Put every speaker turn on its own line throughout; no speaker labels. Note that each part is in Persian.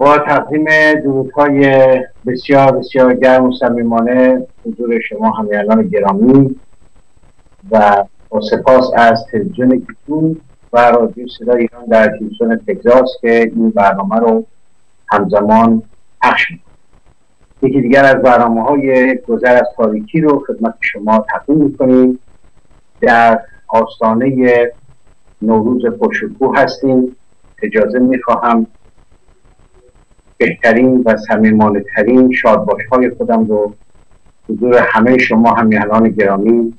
با تقدیم درودهای بسیار بسیار گرم و صمیمانه حضور شما همیهنان گرامی و با سپاس از تلویزیون کیتون و رادیو صدای ایران در کیوسون تگزاس که این برنامه رو همزمان پخش یکی دیگر از برنامه های گذر از تاریکی رو خدمت شما تقدیم می‌کنیم. در آستانه نوروز پرشکوه هستیم. اجازه می‌خواهم بهترین و صمیمانه ترین شادباش های خودم رو حضور همه شما همیهنان گرامی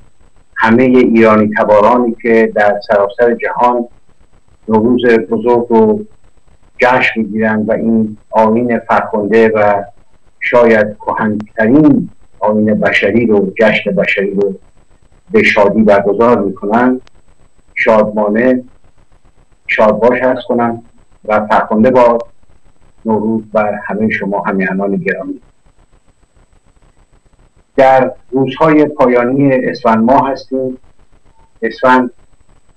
همه ایرانی تبارانی که در سراسر جهان نوروز بزرگ رو جشن می‌گیرند و این آین فرخنده و شاید کهنترین آین بشری رو جشن بشری رو به شادی برگزار می‌کنن شادمانه شادباش هست کنن و فرخنده با نوروز بر همه شما همیهنان گرامی. در روزهای پایانی اسفند ماه هستیم. اسفند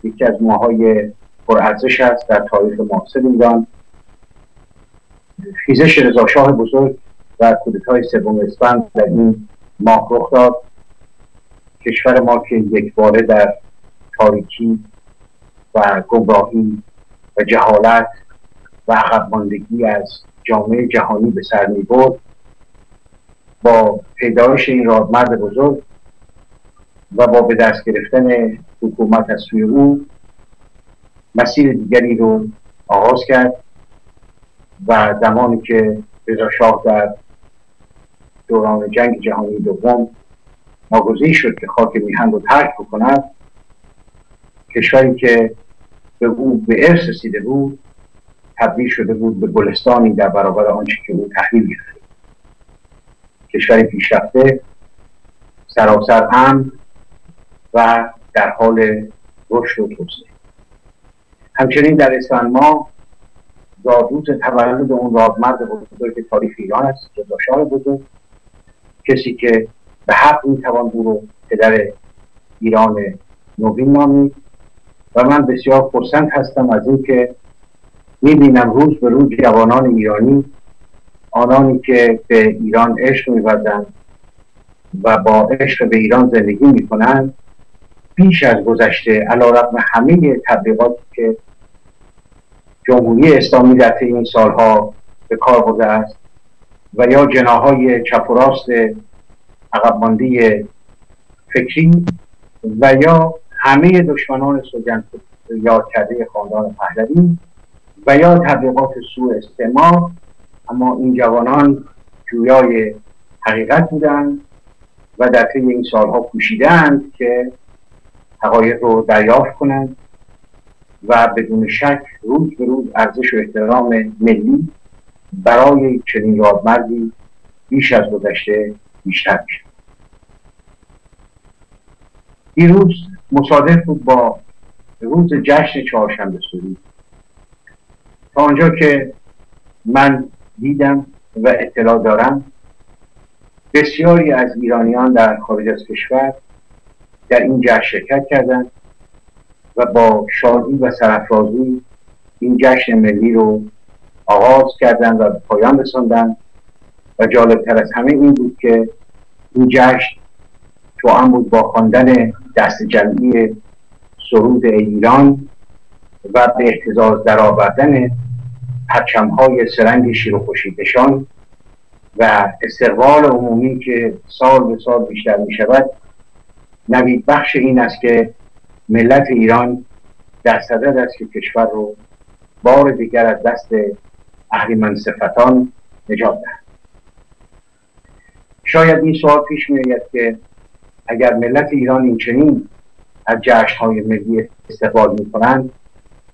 یکی از ماهای پرارزش است در تاریخ معاصر ایران. خیزش رضاشاه بزرگ و کودتای سوم اسفند در این ماه رخ داد. کشور ما که یک باره در تاریکی و گمراهی و جهالت و عقب ماندگی از جامعه جهانی به سر می برد. با پیدایش این رادمرد بزرگ و با به دست گرفتن حکومت از سوی او مسیر دیگری رو آغاز کرد و زمانی که رضا شاه در دوران جنگ جهانی دوم ناگزیر شد که خاک میهن رو ترک بکند کشوری که به او به ارث رسیده بود تبدیل شده بود به گلستانی در برابر آنچه که او تحلیل گرفته کشوری پیشرفته سراسر امن و در حال رشد و توسعه. همچنین در اسفند ما زادروز تولد اون رادمرد بزرگ تاریخ ایران است رضا شاه بزرگ کسی که به حق می‌توان او رو پدر ایران نوین نامید. و من بسیار خرسند هستم از اینکه می‌بینم روز به روز جوانان ایرانی آنانی که به ایران عشق میورزند و با عشق به ایران زندگی می‌کنند بیش از گذشته علا رقم همه تبلیغاتی که جمهوری اسلامی در این سالها به کار برده است و یا جناهای چپ و راست فکری و یا همه دشمنان سوگند یاد کرده خاندان پهلوی و یا تبلیغات سوء استعمار اما این جوانان جویای حقیقت بودند و در طی این سالها کوشیدند که حقایق رو دریافت کنند و بدون شک روز به روز ارزش و احترام ملی برای چنین یادمردی بیش از گذشته بیشتر میشه دیروز مصادف بود با روز جشن چهارشنبه سوری. تا آنجا که من دیدم و اطلاع دارم بسیاری از ایرانیان در خارج از کشور در این جشن شرکت کردند و با شادی و سرفرازی این جشن ملی رو آغاز کردند و پایان رساندند و جالبتر از همه این بود که این جشن تو بود با خواندن دست جمعی سرود ایران و به احتزاز درآوردن های سرنگ شیر و خشیدشان و استقبال عمومی که سال به سال بیشتر می شود نوید بخش این است که ملت ایران در صدد است که کشور رو بار دیگر از دست اهریمن صفتان نجات دهد. شاید این سوال پیش می که اگر ملت ایران این چنین از جشن های ملی استقبال می کنند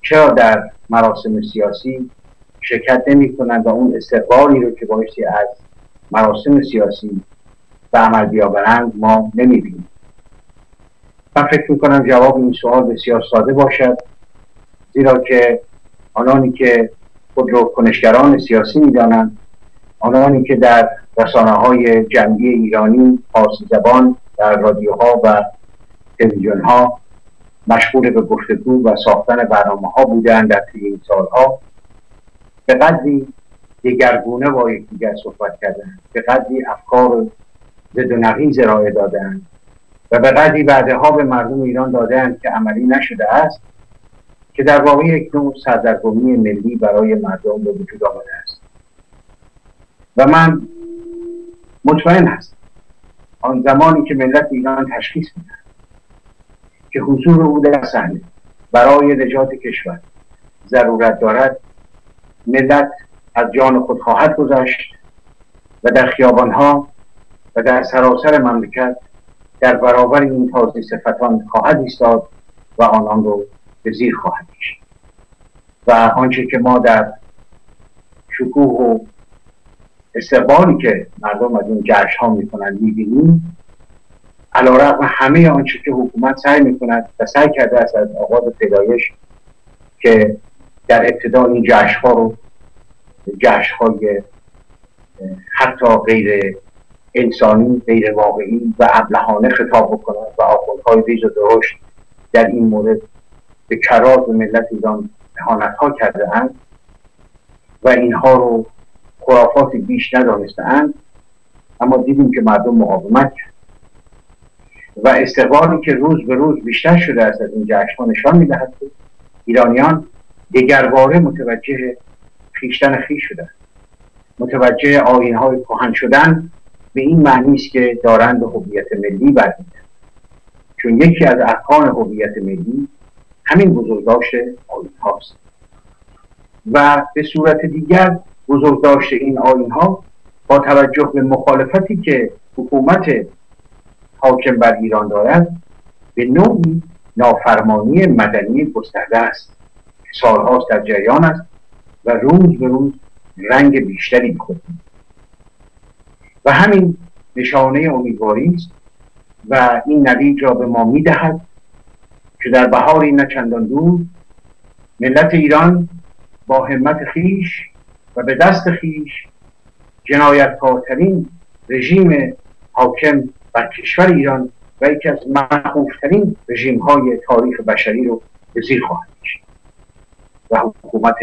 چرا در مراسم سیاسی شرکت نمی کنند و اون استقبالی رو که بایستی از مراسم سیاسی به عمل بیاورند ما نمی بینیم من فکر می کنم جواب این سوال بسیار ساده باشد زیرا که آنانی که خود رو کنشگران سیاسی می‌دانند آنانی که در رسانه های جنگی ایرانی فارسی زبان در رادیوها و تلویزیون ها مشغول به گفتگو و ساختن برنامه ها بودند در طی این سالها. به قدری دیگرگونه با یکدیگر صحبت کردن به قدری افکار ضد و نقیز ارائه دادن و به قدری بعدها به مردم ایران دادن که عملی نشده است که در واقع یک نوع سردرگمی ملی برای مردم به وجود آمده است. و من مطمئن هستم آن زمانی که ملت ایران تشخیص میدن که حضور او در صحنه برای نجات کشور ضرورت دارد ملت از جان خود خواهد گذاشت و در خیابانها و در سراسر مملکت در برابر این تازی صفتان خواهد ایستاد و آنان رو به زیر خواهد کشید. و آنچه که ما در شکوه و استقبالی که مردم از این جشن ها می‌کنن می‌بینیم علا رقم همه آنچه که حکومت سعی می‌کند و سعی کرده است از آغاز پیدایش که در ابتدا این جشن ها رو جشن های حتی غیر انسانی غیر واقعی و ابلهانه خطاب بکنند و آخوندهای ریز و درشت در این مورد به کراز ملت ایران احانت ها کرده اند و اینها رو خرافات بیش ندانسته اند اما دیدیم که مردم مقاومت کرد. و استقبالی که روز به روز بیشتر شده است از این جشن نشان می‌دهد که ایرانیان دگرباره متوجه خیشتن خیش شدن. متوجه آین های کهن شدن به این معنی است که دارند به هویت ملی برمیدن چون یکی از ارکان هویت ملی همین بزرگداشت آین هاست و به صورت دیگر بزرگداشت این آین ها با توجه به مخالفتی که حکومت حاکم بر ایران دارد به نوعی نافرمانی مدنی گسترده است. سالهاست در جریان است و روز به روز رنگ بیشتری خود و همین نشانه امیدواری است و این نوید را به ما می‌دهد که در بهاری نه چندان دور ملت ایران با همت خیش و به دست خیش جنایتکارترین رژیم حاکم بر کشور ایران و یکی از مخوفترین رژیم های تاریخ بشری رو به زیر خواهد کشید. و حکومت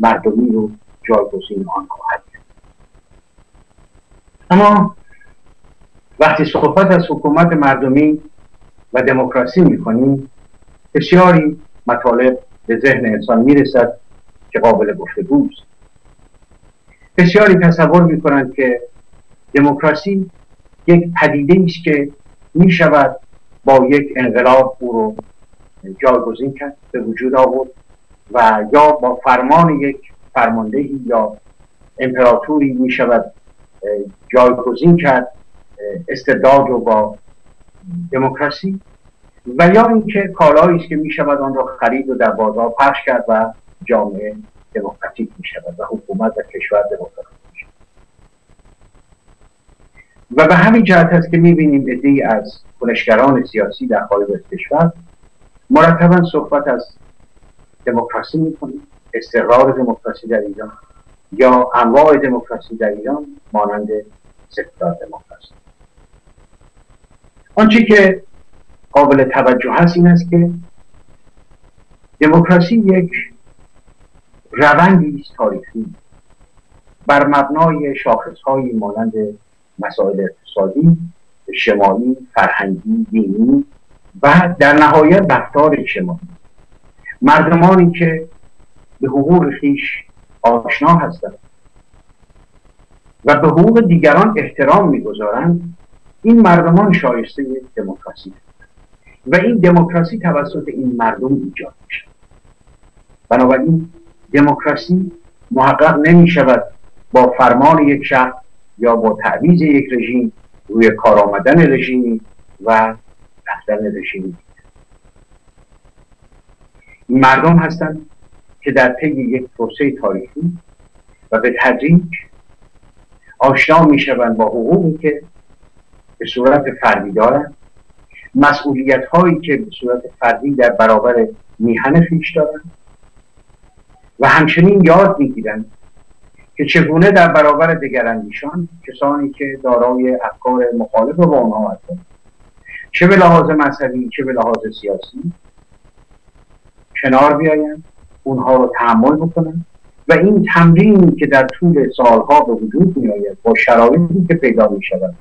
مردمی رو جایگزین آن خواهد اما وقتی صحبت از حکومت مردمی و دموکراسی می‌کنیم بسیاری مطالب به ذهن انسان می‌رسد که قابل گفتگوست بسیاری تصور می‌کنند که دموکراسی یک پدیده است که می شود با یک انقلاب او رو جایگزین کرد به وجود آورد. و یا با فرمان یک فرماندهی یا امپراتوری می شود جایگزین کرد استعداد رو با دموکراسی. و یا اینکه کالایی است که می شود آن را خرید و در بازار پخش کرد و جامعه دموکراتیک می شود و حکومت و کشور دموکراتیک می شود و به همین جهت است که می بینیم ادهی از کنشگران سیاسی در خارج از کشور مرتبا صحبت از دموکراسی می کنیم استقرار دموکراسی در ایران یا انواع دموکراسی در ایران مانند سکولار دموکراسی. آنچه که قابل توجه هست این است که دموکراسی یک روندی است تاریخی بر مبنای شاخصهایی مانند مسائل اقتصادی اجتماعی فرهنگی دینی و در نهایت رفتار اجتماعی. مردمانی که به حقوق خیش آشنا هستند و به حقوق دیگران احترام می‌گذارند این مردمان شایسته دموکراسی و این دموکراسی توسط این مردم ایجاد میشه بنابراین دموکراسی محقق نمی شود با فرمان یک شخص یا با تعویز یک رژیم روی کار آمدن رژیمی و رفتن رژیمی. مردم هستند که در طی یک پروسه تاریخی و به تدریج آشنا می شوند با حقوقی که به صورت فردی دارند. مسئولیت هایی که به صورت فردی در برابر میهن خیش دارند. و همچنین یاد می‌گیرند که چگونه در برابر دگراندیشان کسانی که دارای افکار مخالف با آنها هستند چه به لحاظ مذهبی چه به لحاظ سیاسی کنار بیایند اونها رو تحمل بکنن و این تمرینی که در طول سالها به وجود می با شرایطی که پیدا می شود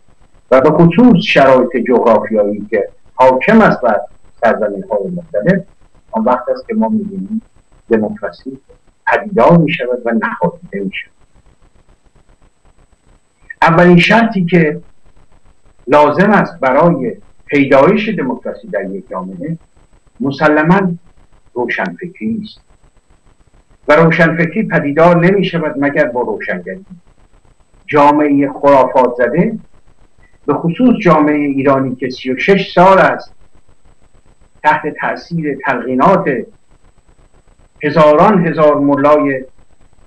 و به خصوص شرایط جغرافیایی که حاکم است بر سرزمین های مختلف آن وقت است که ما می‌بینیم دموکراسی پدیدار می شود و نخوادیده می شود اولین شرطی که لازم است برای پیدایش دموکراسی در یک جامعه مسلما روشنفکری است و روشنفکری پدیدار نمی شود مگر با روشنگری. جامعه خرافات زده به خصوص جامعه ایرانی که 36 سال است تحت تاثیر تلقینات هزاران هزار ملای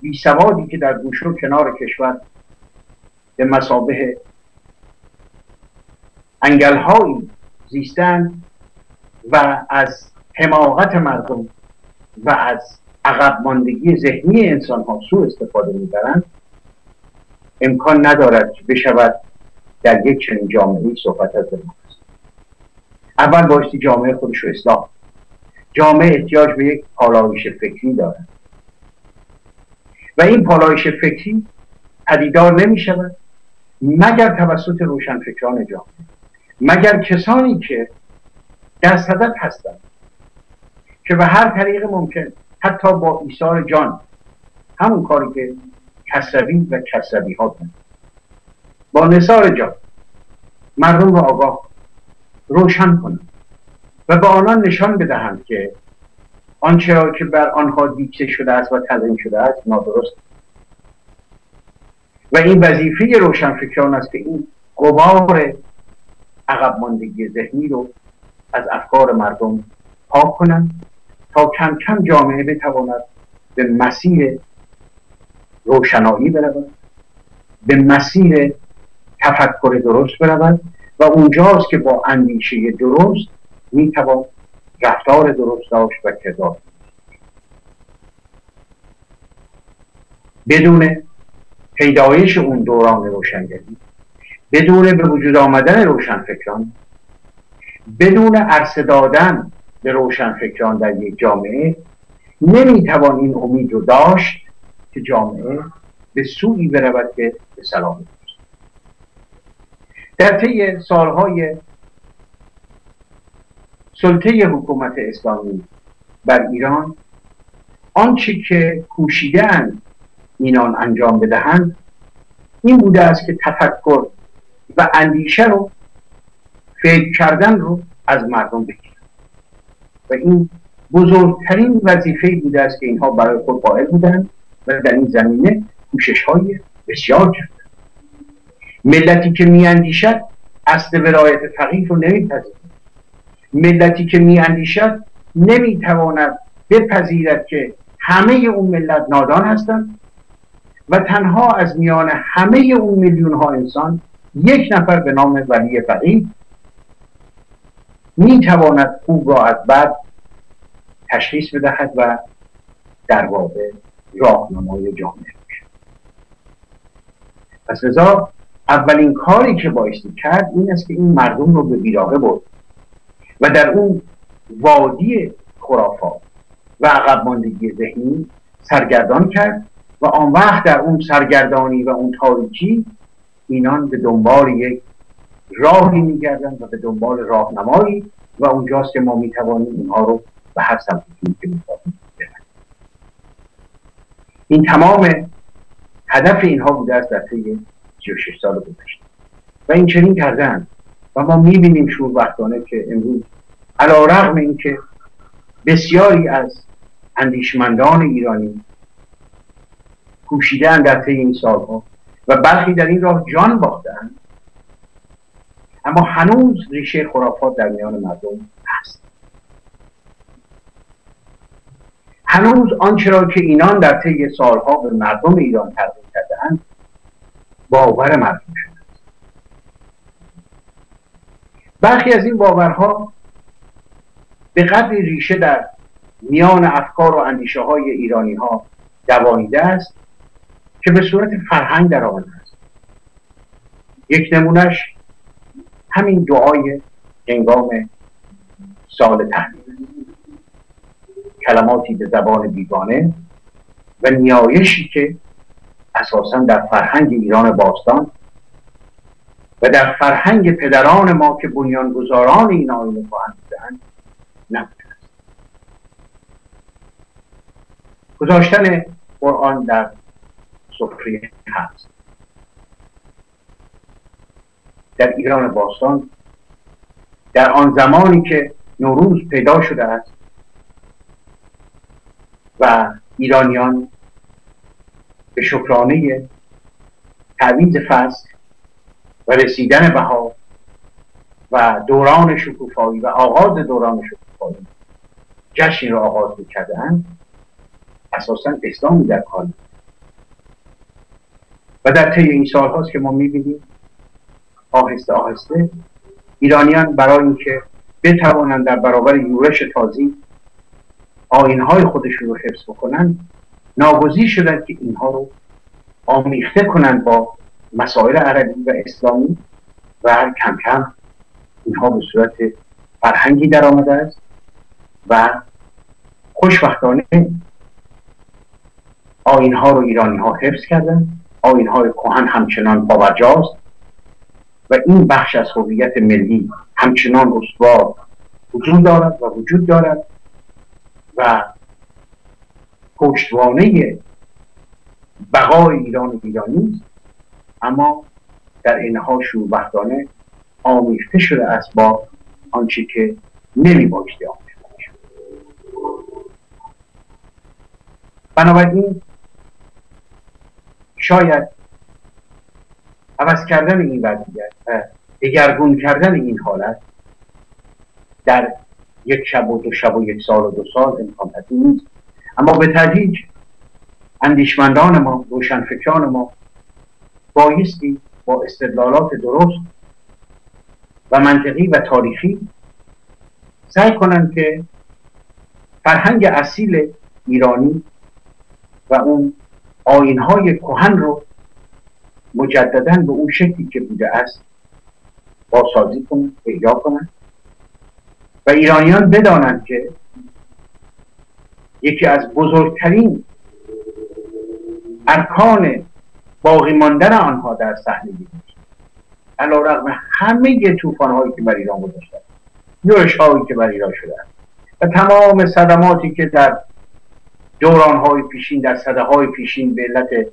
بی سوادی که در گوشه و کنار کشور به مسابه انگلهایی زیستن و از حماقت مردم و از عقب ماندگی ذهنی انسان ها سو استفاده می‌برند امکان ندارد که بشود در یک چنین جامعه صحبت از دموکراسی اول بایستی جامعه خودش رو اصلاح جامعه احتیاج به یک پالایش فکری دارد. و این پالایش فکری پدیدار نمی شود مگر توسط روشنفکران جامعه مگر کسانی که در صدد هستند. که به هر طریق ممکن حتی با ایثار جان. همون کاری که کسروی و کسروی ها کنند با نصار جان مردم را آگاه روشن کنند و به آنان نشان بدهند که آنچه که بر آنها دیکته شده است و تلقین شده است نادرست. و این وظیفه روشنفکران است که این قبار عقب ماندگی ذهنی رو از افکار مردم پاک کنند تا کم کم جامعه بتواند به مسیر روشنایی برود به مسیر تفکر درست برود و اونجاست که با اندیشه درست می‌توان رفتار درست داشت و کردار بدون پیدایش اون دوران روشنگری بدون به وجود آمدن روشنفکران بدون عرصه دادن به روشنفکران در یک جامعه نمی‌توان این امید رو داشت که جامعه به سوی برود که به سلام در طی سالهای سلطه حکومت اسلامی بر ایران آنچه که کوشیدن اینان انجام بدهند این بوده است که تفکر و اندیشه رو فکر کردن رو از مردم بگیرن و این بزرگترین وظیفه بوده است که اینها برای خود قائل بودند و در این زمینه کوشش های بسیار کردن ملتی که میاندیشد اصل ولایت فقیه رو نمیپذیرد. ملتی که میاندیشد نمی‌تواند بپذیرد که همه اون ملت نادان هستند و تنها از میان همه اون میلیون ها انسان یک نفر به نام ولی فقیه می‌تواند خوب را از بد تشخیص بدهد و در واقع راهنمای جامعه باشد. پس لذا اولین کاری که بایستی کرد این است که این مردم رو به بیراقه برد و در اون وادی خرافات و عقب ماندگی ذهنی سرگردان کرد و آن وقت در اون سرگردانی و اون تاریکی اینان به دنبال یک راهی میگردن و به دنبال راهنمایی و اونجاست که ما می‌توانیم اینها رو به هر سمتی که می‌توانیم این تمام هدف اینها بوده است در طی 36 سال گذشته. و این چنین کردن و ما می‌بینیم شوربختانه که امروز علا رغم اینکه بسیاری از اندیشمندان ایرانی کوشیدن در طی این سالها و برخی در این راه جان باختن اما هنوز ریشه خرافات در میان مردم هست. هنوز آنچه را که اینان در طی سالها به مردم ایران تبدیل کردهاند باور مردم شده برخی از این باورها به قدر ریشه در میان افکار و اندیشه های ایرانی ها دوانیده است که به صورت فرهنگ در آمده است. یک نمونهش همین دعای هنگام سال تحلیل کلماتی به زبان بیگانه و نیایشی که اساسا در فرهنگ ایران باستان و در فرهنگ پدران ما که بنیانگذاران این آین خواهند بودند نبوده است. گذاشتن قرآن در سفره هست در ایران باستان در آن زمانی که نوروز پیدا شده است و ایرانیان به شکرانه تعویض فصل و رسیدن بها و دوران شکوفایی و آغاز دوران شکوفایی جشنی را آغاز کردن اساسا اسلامی در کار و در طی این سال هاست که ما می‌بینیم آهسته آهسته. ایرانیان برای اینکه بتوانند در برابر یورش تازی آینهای خودشون رو حفظ بکنن ناگزیر شدن که اینها رو آمیخته کنند با مسائل عربی و اسلامی و کم کم اینها به صورت فرهنگی در آمده است و خوشبختانه آینها رو ایرانی ها حفظ کردن. آینهای کهن همچنان باورجاست و این بخش از هویت ملی همچنان استوار وجود دارد و وجود دارد و پشتوانه بقای ایران ایرانی اما در این حال شوربختانه آمیخته شده است با آنچه که نمی باشده آمیخته بنابراین شاید عوض کردن این وضعیت و دگرگون کردن این حالت در یک شب و دو شب و یک سال و دو سال امکان پذیر نیست. اما به تدریج اندیشمندان ما روشنفکران ما بایستی با استدلالات درست و منطقی و تاریخی سعی کنند که فرهنگ اصیل ایرانی و اون آینهای کهن رو مجددا به اون شکلی که بوده است بازسازی کنند احیا کنند و ایرانیان بدانند که یکی از بزرگترین ارکان باقی ماندن آنها در صحنه علا رقم همه توفان هایی که بر ایران گذاشتن یورش هایی که بر ایران شده و تمام صدماتی که در دوران های پیشین در صده های پیشین به علت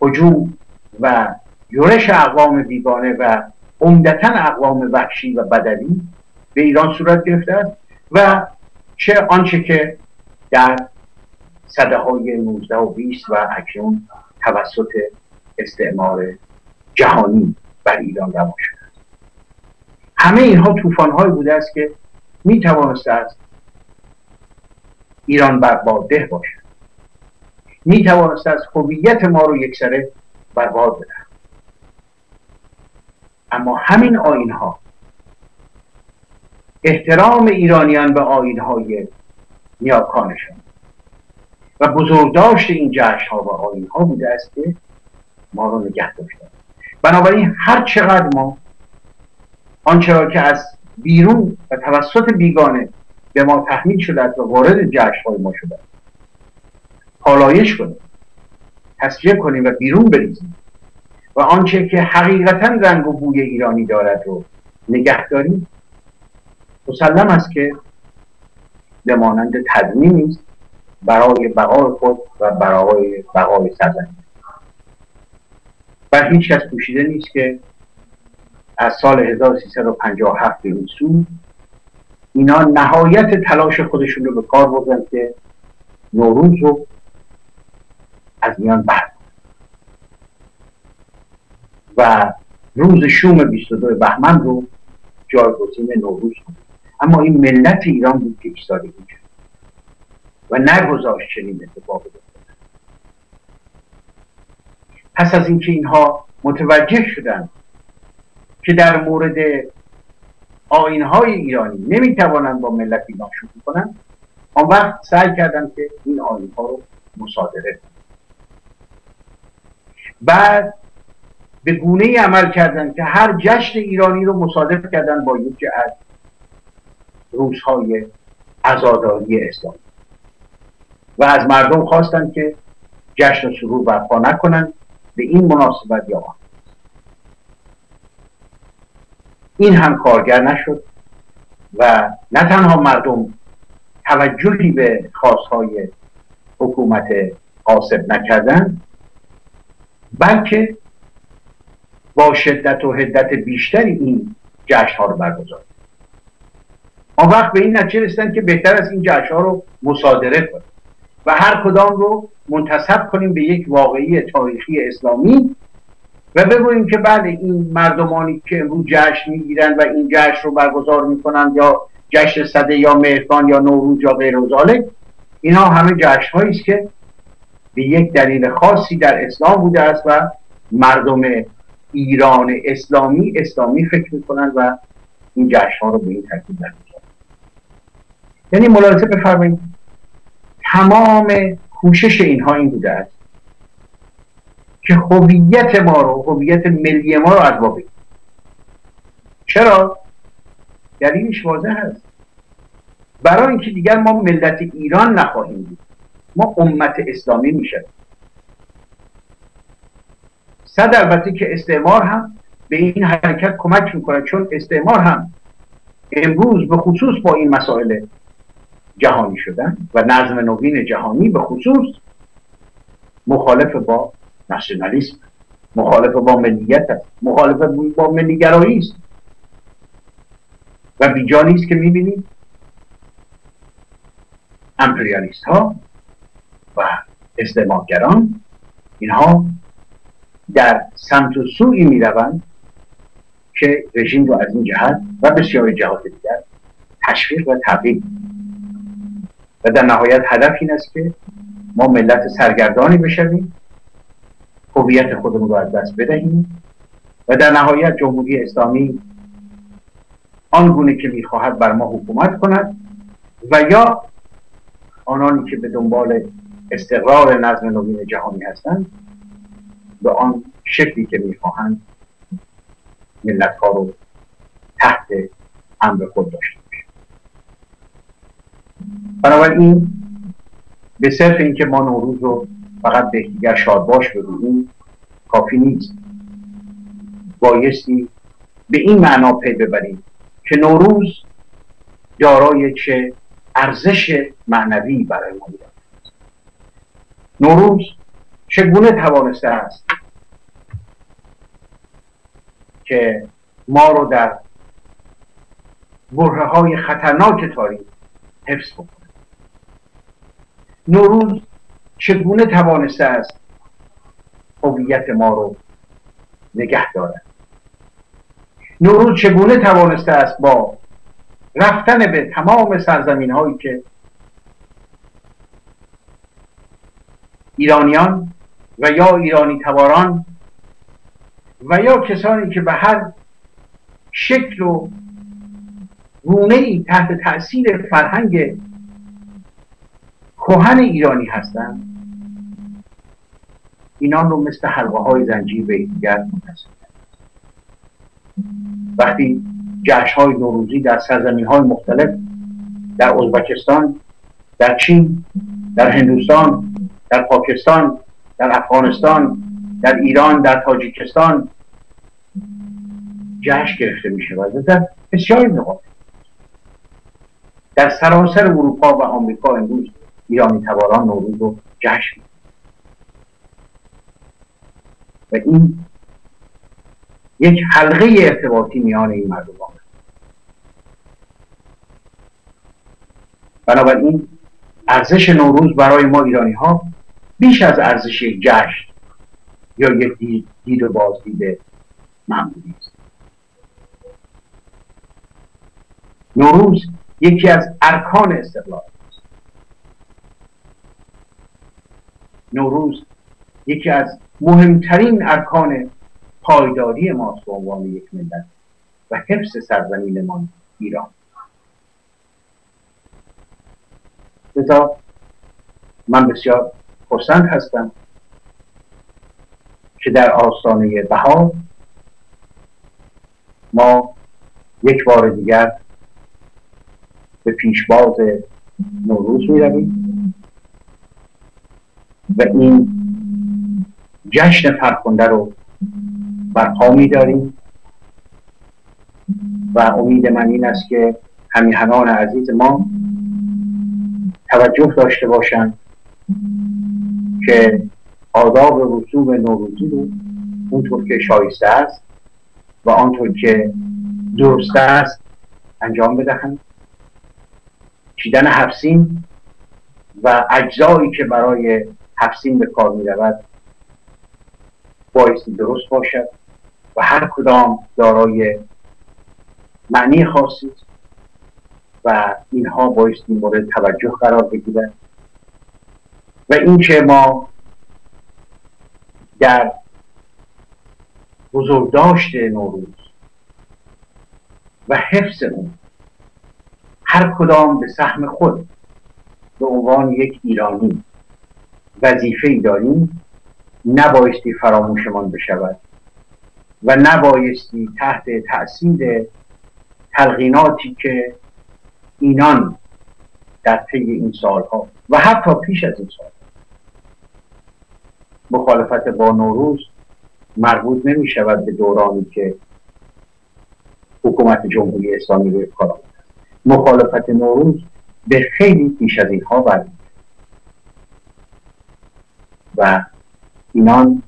حجوم و یورش اقوام بیگانه و عمدتا اقوام وحشی و بدوی به ایران صورت گرفته است و چه آنچه که در صده های 19 و 20 و اکنون توسط استعمار جهانی بر ایران روا شده است. همه اینها طوفان بوده است که می توانسته است ایران برباده باشد. می توانسته است هویت ما رو یکسره برباد بده اما همین آین ها احترام ایرانیان به آین های نیاکانشان و بزرگداشت این جشن ها و آین ها بوده است که ما رو نگه داشتن. بنابراین هر چقدر ما آنچه را که از بیرون و توسط بیگانه به ما تحمیل شده و وارد جشن های ما شده پالایش کنیم. تصفیه کنیم و بیرون بریزیم. و آنچه که حقیقتا رنگ و بوی ایرانی دارد رو نگه داریم. مسلم است که به مانند تضمینی است برای بقای خود و برای بقای سرزمین. بر هیچ کس پوشیده نیست که از سال 1357 به این سو اینا نهایت تلاش خودشون رو به کار بردن که نوروز رو از میان برد و روز شوم 22 بهمن رو جایگزین نوروز بود. اما این ملت ایران بود که ایستادگی کرد. و نگذاشت چنین اتفاق بیفته پس از اینکه اینها متوجه شدند که در مورد آینهای ایرانی نمی‌توانند با ملت ایران شروع کنند آن وقت سعی کردند که این آینها رو مصادره کنند. بعد به گونه عمل کردند که هر جشن ایرانی رو مصادف کردن با یکی از روزهای ازاداری اسلامی. و از مردم خواستند که جشن و سرور برپا نکنند به این مناسبت یا این هم کارگر نشد و نه تنها مردم توجهی به خواستهای حکومت قاسب نکردن بلکه با شدت و حدت بیشتری این جشن ها رو برگزار. آن وقت به این نتیجه رسیدن که بهتر از این جشن ها رو مصادره کنیم و هر کدام رو منتصب کنیم به یک واقعی تاریخی اسلامی و بگوییم که بله این مردمانی که امروز جشن می‌گیرن و این جشن رو برگزار می‌کنن یا جشن صده یا مهرگان یا نوروز یا غیر ذالک اینها همه جشن است که به یک دلیل خاصی در اسلام بوده است و مردم ایران اسلامی اسلامی فکر می‌کنن و این جشن رو به این ترتیب برگزار یعنی ملاحظه بفرمایید. تمام کوشش اینها این بوده است که هویت ما رو هویت ملی ما رو از چرا؟ دلیلش واضح هست برای اینکه دیگر ما ملت ایران نخواهیم بود. ما امت اسلامی میشه. صد البته که استعمار هم به این حرکت کمک می‌کنه چون استعمار هم امروز به خصوص با این مسائل جهانی شدن و نظم نوین جهانی به خصوص مخالف با ناسیونالیسم مخالف با ملیت است مخالف با ملیگرایی است. و بیجا نیست که می‌بینید امپریالیست ها و استعمارگران اینها در سمت و سوی می‌روند که رژیم رو از این جهت و بسیاری جهات دیگر تشویق و تبدیل. و در نهایت هدف این است که ما ملت سرگردانی بشویم هویت خودمون رو از دست بدهیم و در نهایت جمهوری اسلامی آنگونه که می‌خواهد بر ما حکومت کند و یا آنانی که به دنبال استقرار نظم نوین جهانی هستند به آن شکلی که می‌خواهند ملت ها رو تحت امر خود داشته باشه بنابراین به صرف اینکه ما نوروز رو فقط به دیگر شادباش بگوییم کافی نیست. بایستی به این معنا پی ببریم که نوروز دارای چه ارزش معنوی برای ما نوروز چگونه توانسته است که ما رو در بره های خطرناک تاریخ حفظ بکنه؟ نوروز چگونه توانسته است هویت ما رو نگه دارد؟ نوروز چگونه توانسته است با رفتن به تمام سرزمین هایی که ایرانیان و یا ایرانی تباران و یا کسانی که به هر شکل و گونه ای تحت تاثیر فرهنگ کهن ایرانی هستند اینان رو مثل حلقه های زنجیر به دیگر منتصب وقتی جشن های نوروزی در سرزمین های مختلف در ازبکستان در چین در هندوستان در پاکستان در افغانستان در ایران در تاجیکستان جشن گرفته می شود در بسیاری نقاط در سراسر اروپا و آمریکا امروز ایرانی تباران نوروز رو جشن و این یک حلقه ارتباطی میان این مردمان بنابراین ارزش نوروز برای ما ایرانی ها بیش از ارزش یک جشن یا یک دید, دید و بازدید معمولی است. نوروز یکی از ارکان استقلال است. نوروز یکی از مهمترین ارکان پایداری ماست به عنوان یک ملت و حفظ سرزمینمان ایران. لذا من بسیار خرسند هستم که در آستانه بهار ما یک بار دیگر به پیشباز نوروز می رویم و این جشن فرخنده رو برپا میداریم و امید من این است که همیهنان عزیز ما توجه داشته باشند که آداب رسوم نوروزی رو اونطور که شایسته است و آنطور که درست است انجام بدهند. چیدن حفسین و اجزایی که برای حفسین به کار می رود بایستی درست باشد و هر کدام دارای معنی خاصی و اینها بایستی مورد توجه قرار بگیرد. و اینکه ما در بزرگداشت نوروز و حفظ اون هر کدام به سهم خود به عنوان یک ایرانی وظیفه ای داریم نبایستی فراموشمان بشود و نبایستی تحت تاثیر تلقیناتی که اینان در طی این سالها و حتی پیش از این سال مخالفت با نوروز مربوط نمی شود به دورانی که حکومت جمهوری اسلامی روی کار مخالفت نوروز به خیلی پیش از اینها برمید و اینان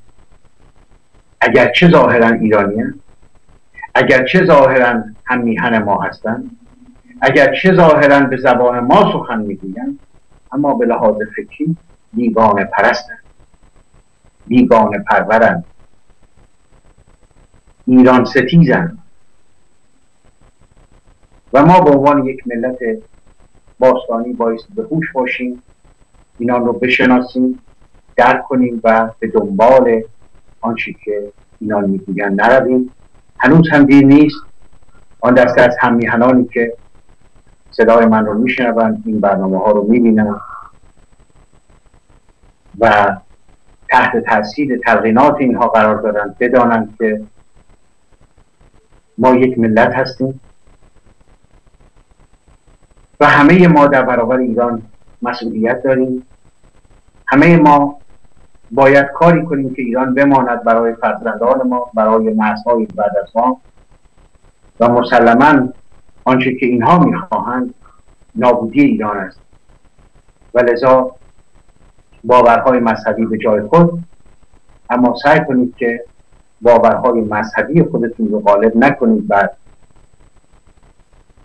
اگرچه ظاهرا ایرانی اگرچه ظاهرا هم میهن ما هستند اگرچه ظاهرا به زبان ما سخن می‌گویند اما به لحاظ فکری دیوانه پرستند. بیگانه پرورند ایران ستیزند و ما به عنوان یک ملت باستانی باعث به هوش باشیم اینان رو بشناسیم درک کنیم و به دنبال آنچه که اینان می‌گویند نرویم. هنوز هم دیر نیست. آن دسته از همیهنانی که صدای من رو میشنوند این برنامه ها رو می‌بینند. و تحت تاثیر تلقینات اینها قرار دارند بدانند که ما یک ملت هستیم و همه ما در برابر ایران مسئولیت داریم. همه ما باید کاری کنیم که ایران بماند برای فرزندان ما برای نسلهای بعد از ما و مسلما آنچه که اینها می‌خواهند نابودی ایران است. و لذا باورهای مذهبی به جای خود. اما سعی کنید که باورهای مذهبی خودتون رو غالب نکنید بر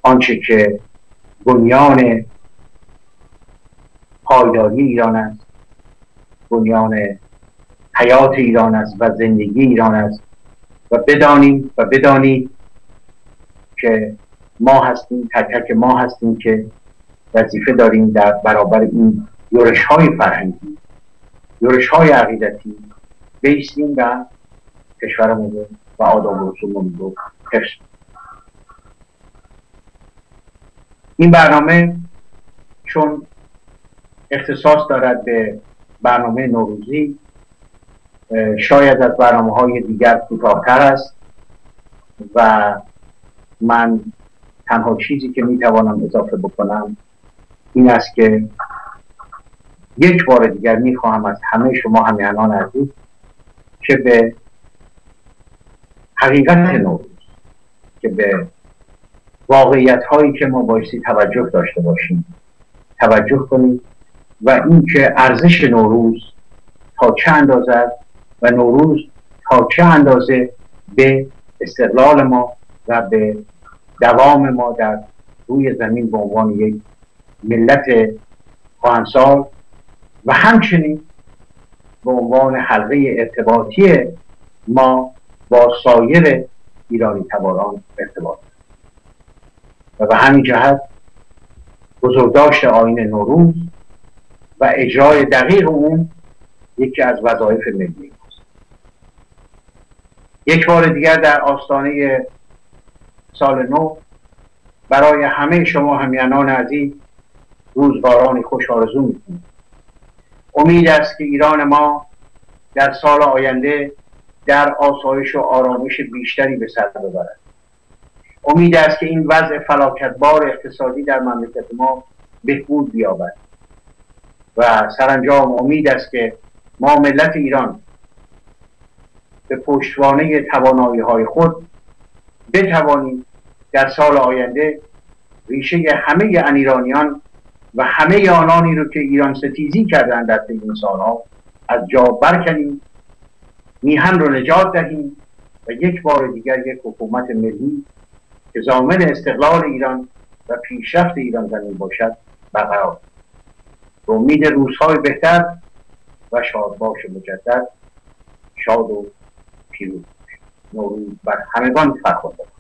آنچه که بنیان پایداری ایران است بنیان حیات ایران است و زندگی ایران است و بدانیم و بدانید که ما هستیم تک تک ما هستیم که وظیفه داریم در برابر این یورش های فرهنگی یورش های عقیدتی بیستیم و کشورمون و آداب و رسولمون رو حفظ این برنامه چون اختصاص دارد به برنامه نوروزی شاید از برنامه های دیگر کوتاهتر است و من تنها چیزی که می‌توانم اضافه بکنم این است که یک بار دیگر می‌خواهم از همه شما همیهنان عزیز که به حقیقت نوروز که به واقعیت هایی که ما بایستی توجه داشته باشیم توجه کنیم و اینکه ارزش نوروز تا چه اندازه و نوروز تا چه اندازه به استقلال ما و به دوام ما در روی زمین به عنوان یک ملت خواهنسال و همچنین به عنوان حلقه ارتباطی ما با سایر ایرانی تباران ارتباط و به همین جهت بزرگداشت آین نوروز و اجرای دقیق اون یکی از وظایف ملی است یک بار دیگر در آستانه سال نو برای همه شما همیانان عزیز روزگاران خوش آرزو می‌کنیم امید است که ایران ما در سال آینده در آسایش و آرامش بیشتری به سر ببرد. امید است که این وضع فلاکتبار اقتصادی در مملکت ما بهبود بیابد. و سرانجام امید است که ما ملت ایران به پشتوانه توانایی های خود بتوانیم در سال آینده ریشه همه انیرانیان و همه آنانی رو که ایران ستیزی کردن در این سالها از جا برکنیم میهن رو نجات دهیم و یک بار دیگر یک حکومت ملی که زامن استقلال ایران و پیشرفت ایران زمین باشد برقرار. به امید روزهای بهتر و شادباش مجدد شاد و پیروز. نوروز بر همگان فرخنده.